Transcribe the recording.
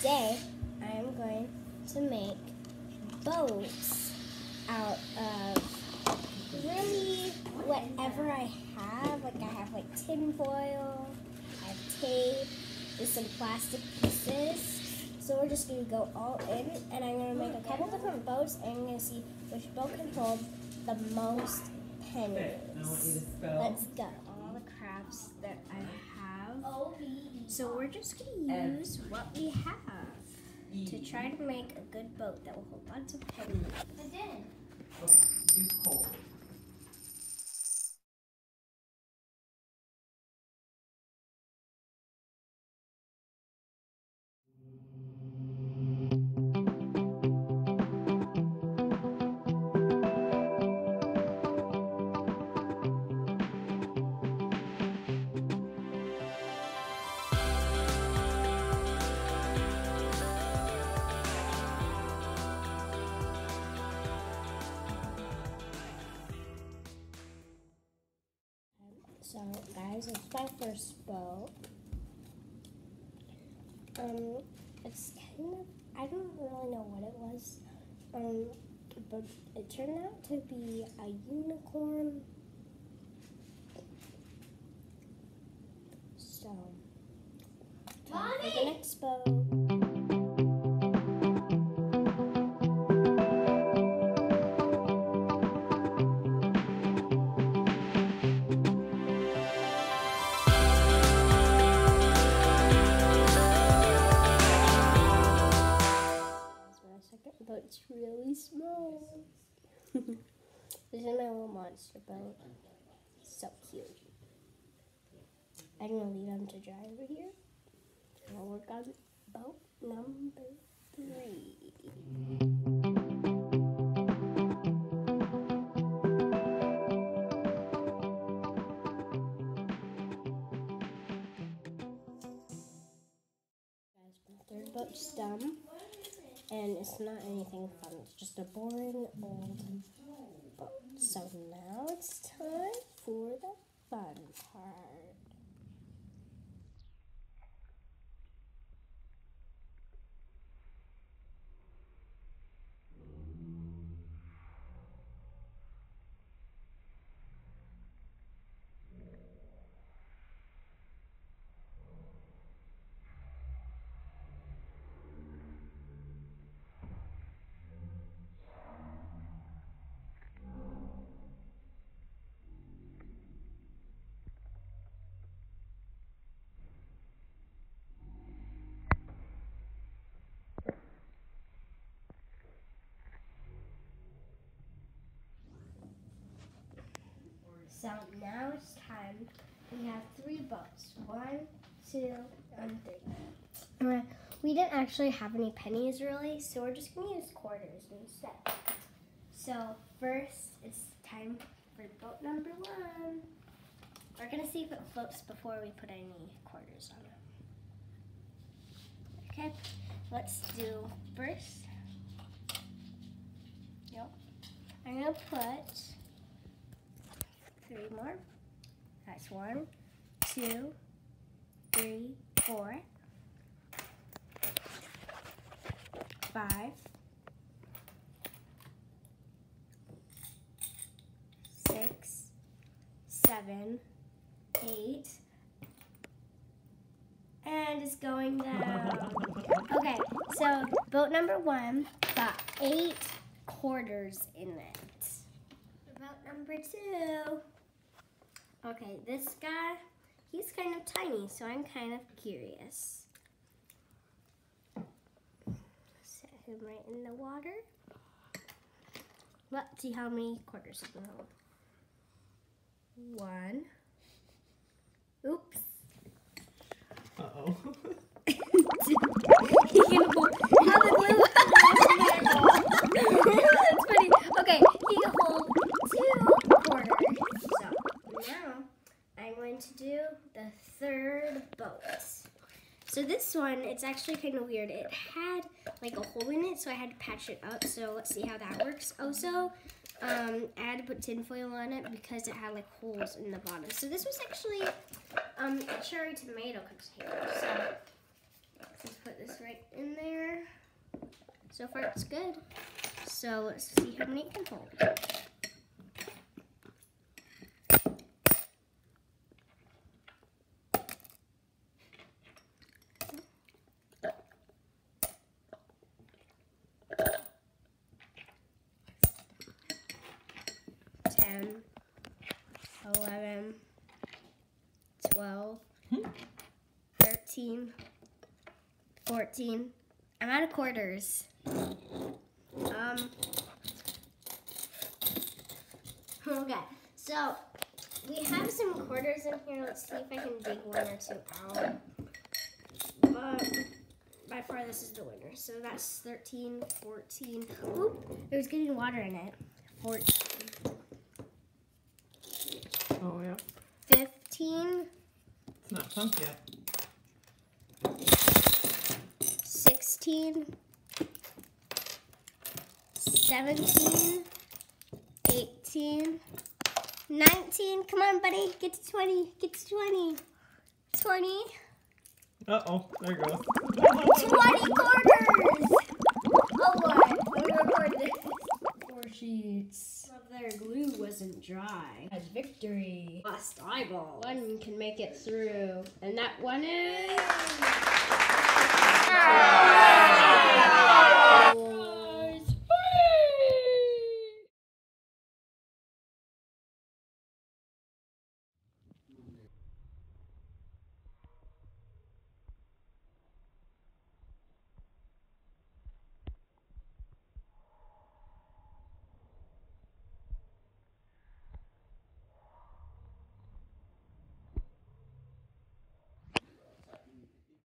Today, I'm going to make boats out of really whatever I have. Like I have like tin foil, I have tape, there's some plastic pieces. So we're just gonna go all in and I'm gonna make a couple different boats and I'm gonna see which boat can hold the most pennies. I want you to spell. Let's go. All the crafts that I have. Oh, so we're just gonna use what we have to try to make a good boat that will hold lots of pennies. I did. Okay, do cold. So guys, it's my first boat. Um, it's kind of I don't really know what it was. Um, but it turned out to be a unicorn. So, time for the next boat. It's really small. this is my little monster boat. So cute. I'm gonna leave them to dry over here. I'll work on boat number three. Third boat's done. And it's not anything fun, it's just a boring old boat. So now it's time for the fun part. So now it's time. We have three boats. One, two, and three. We didn't actually have any pennies really, so we're just gonna use quarters instead. So first, it's time for boat number one. We're gonna see if it floats before we put any quarters on it. Okay, let's do first. Yep. I'm gonna put three more. That's one, two, three, four, five, six, seven, eight, and it's going down. Okay, so boat number one got eight quarters in it. Boat number two. Okay, this guy, he's kind of tiny, so I'm kind of curious. Set him right in the water. Let's see how many quarters he can hold. One. Oops. Uh oh. he can hold. How the That's funny. Okay, he can hold two quarters. So now I'm going to do the third boat. So this one, it's actually kind of weird. It had like a hole in it, so I had to patch it up. So let's see how that works. Also, um, I had to put tinfoil on it because it had like holes in the bottom. So this was actually um, a cherry tomato container. So let's put this right in there. So far, it's good. So let's see how many it can hold. 13, 14. I'm out of quarters. Um, okay, so we have some quarters in here. Let's see if I can dig one or two out. But by far this is the winner. So that's 13, 14. Oop, it was getting water in it. 14. Oh, yeah. 15. It's not sunk yet. 16, 17, 18, 19. Come on, buddy. Get to 20. Get to 20. 20. Uh oh. There you go. 20 quarters. Oh, wasn't dry. Has victory. Lost eyeball. One can make it through. And that one is...